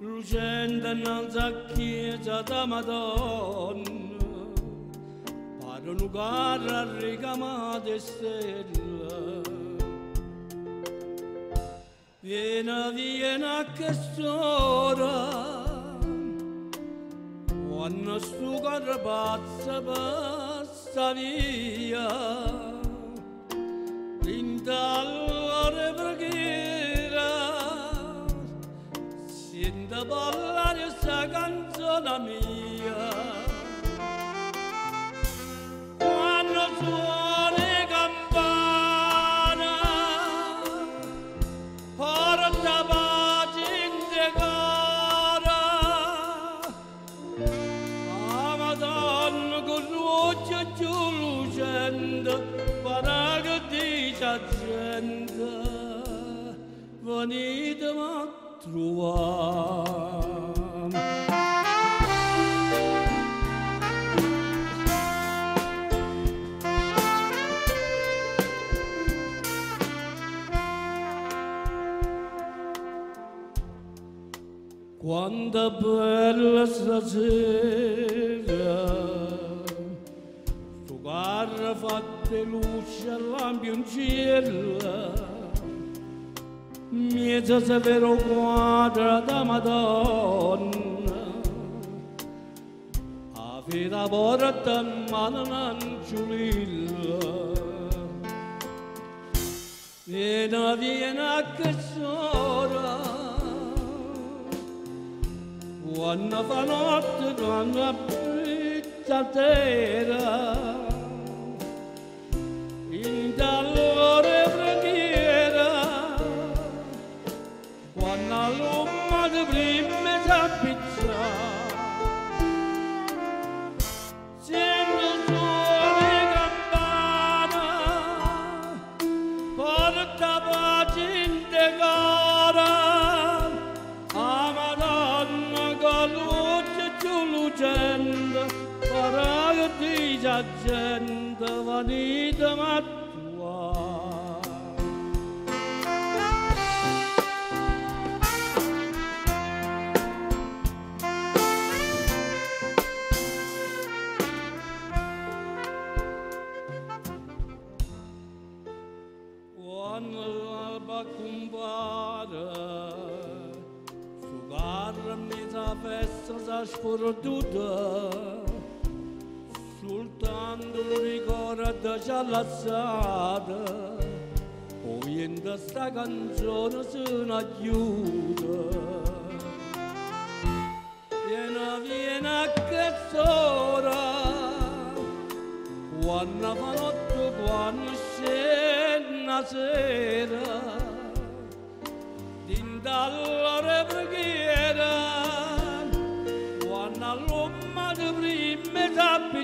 Lucente innanzi a chiesa da Madonna Pare un carro ricamate stella Viena, viena che sola quando stu carpazza passa sabía. Pintar arrebragueras siendo bailar esa canzone mia quando suona più lucente, farà che gente, venitemi a trovare. Quanta bella stasera fatte luce lampi in cielo. Mezza severo quadra da Madonna. A vita porta mano non ciulilla Viena, viena che sola quando fa notte, quando apprezza terra, Con luce più lucente, farà che dice gente, venite ma tua. Quando festa s'è sforduta, soltanto ricordo ci ha lasciato, poi in questa canzone se chiude. Viena, viena che sora, quando fa notte, quando scende la sera, din preghiera, dice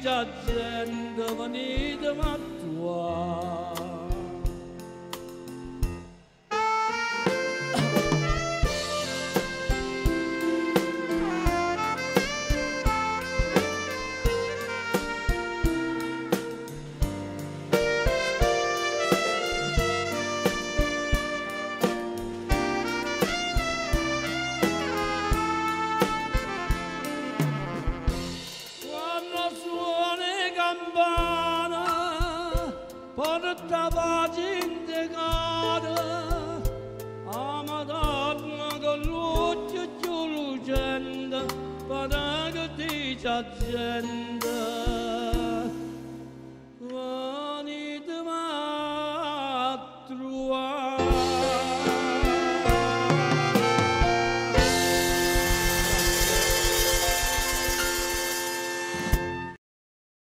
gente, venite ma dragoste și agenda. Vă nitmat truat.